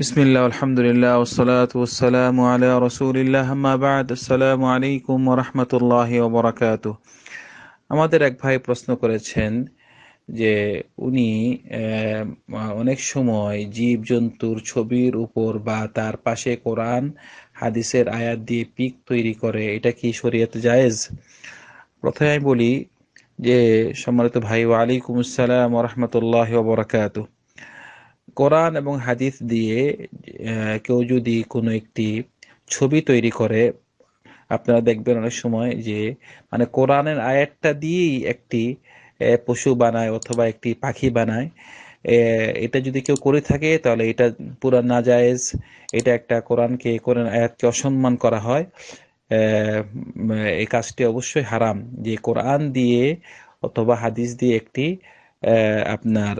বিসমিল্লাহ, আলহামদুলিল্লাহ ওসলাত ওসালাম আলা রসুলিল্লাহ হামাবাদ আসসালামু আলাইকুম রহমতুল্লাহ ওবরাকাত আমাদের এক ভাই প্রশ্ন করেছেন যে উনি অনেক সময় জীব জন্তুর ছবির উপর বা তার পাশে কোরআন, হাদিসের আয়াত দিয়ে পিক তৈরি করে, এটা কি শরীয়তে জায়েজ? প্রথমে আমি বলি যে, সম্মানিত ভাই ওয়ালাইকুম আসসালাম রহমতুল্লাহ ওবরাকাতুহ কোরআন এবং হাদিস দিয়ে কেউ যদি কোনো একটি ছবি তৈরি করে, আপনারা দেখবেন অনেক সময় যে মানে কোরআনের আয়াতটা দিয়েই একটি পশু বানায় অথবা একটি পাখি বানায় এটা যদি কেউ করে থাকে, তাহলে এটা পুরা নাজায়েজ, এটা একটা কোরআনকে কোরআন আয়াতকে অসম্মান করা হয়। এই কাজটি অবশ্যই হারাম। যে কোরআন দিয়ে অথবা হাদিস দিয়ে একটি আপনার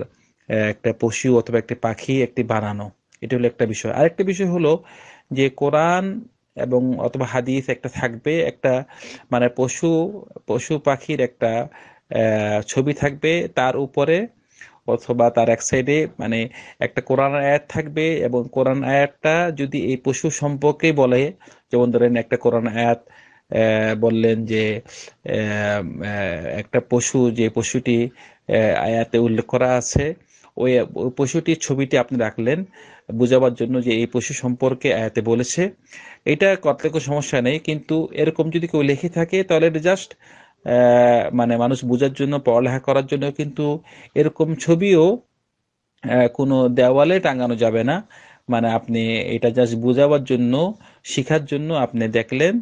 একটা পশু অথবা একটি পাখি একটি বানানো। এটা হলো একটা বিষয়। আরেকটা বিষয় হলো যে কোরআন এবং অথবা হাদিস একটা থাকবে, একটা মানে পশু পশু পাখির একটা ছবি থাকবে তার উপরে অথবা তার এক সাইডে মানে একটা কোরআন আয়াত থাকবে এবং কোরআন আয়াতটা যদি এই পশু সম্পর্কে বলে, যেমন ধরেন একটা কোরআন আয়াত বললেন যে একটা পশু, যে পশুটি আয়াতে উল্লেখ করা আছে ওই পশুটির ছবিটি আপনি রাখলেন বোঝাবার জন্য যে এই পশু সম্পর্কে আয়াতে বলেছে। এটা করতে কোনো সমস্যা নেই, কিন্তু এরকম যদি কেউ লিখে থাকে, তাহলে এটা জাস্ট মানে মানুষ বোঝার জন্য, পড়ালেখা করার জন্য কিন্তু এরকম ছবিও কোনো দেওয়ালে টাঙানো যাবে না। মানে আপনি এটা জাস্ট বোঝাবার জন্য, শেখার জন্য আপনি দেখলেন,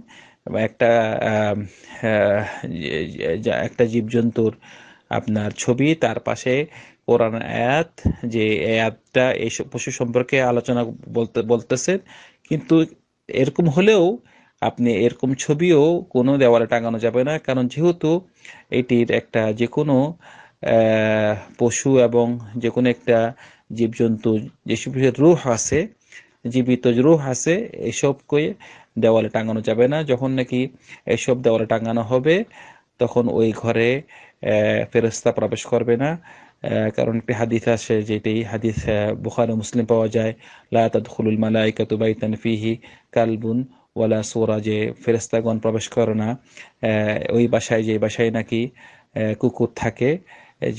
একটা একটা জীবজন্তুর আপনার ছবি, তার পাশে কোরআন আয়াত যে আয়াতটা এই পশু সম্পর্কে আলোচনা বলতে বলতেছেন। কিন্তু এরকম হলেও আপনি এরকম ছবিও কোনো দেওয়ালে টাঙানো যাবে না। কারণ যেহেতু এটির একটা যে কোনো পশু এবং যে কোনো একটা জীবজন্তু যেসব রূহ আছে জীবিত রূহ আছে এসবকে দেওয়ালে টাঙানো যাবে না। যখন নাকি এসব দেওয়ালে টাঙানো হবে তখন ওই ঘরে আহ, ফেরেশতা প্রবেশ করবে না। কারণ একটি হাদিস আছে যেটি হাদিস বুখারী মুসলিম পাওয়া যায়, লা তাদখুলুল মালাইকাতু বাইতান ফিহি কালবুন ওয়ালা সোরা যে ফেরেশতাগণ প্রবেশ করে না ওই বাসায় যে বাসায় নাকি কুকুর থাকে,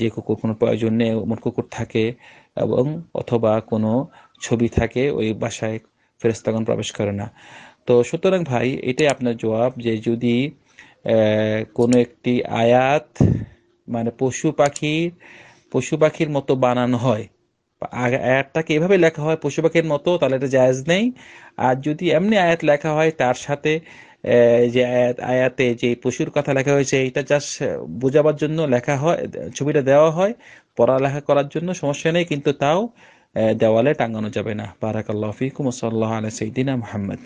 যে কুকুর কোনো প্রয়োজন নেই, এমন কুকুর থাকে, এবং অথবা কোনো ছবি থাকে, ওই বাসায় ফেরেশতাগণ প্রবেশ করে না। তো সুতরাং ভাই, এটাই আপনার জবাব যে যদি কোনো একটি আয়াত মানে পশু পাখির পশু পাখির মতো বানানো হয়। আয়াতটাকে এভাবে লেখা হয় পশু পাখির মতো তাহলে এটা জায়জ নেই। আর যদি এমনি আয়াত লেখা হয়, তার সাথে যে আয়াত, আয়াতে যে পশুর কথা লেখা হয়েছে, এটা জাস্ট বোঝাবার জন্য লেখা হয়, ছবিটা দেওয়া হয়, পড়ালেখা করার জন্য, সমস্যা নেই, কিন্তু তাও দেওয়ালে টাঙানো যাবে না। বারাকাল্লাহ ফিকুম সাল্লাহ আলা সাইদিনা মুহাম্মদ।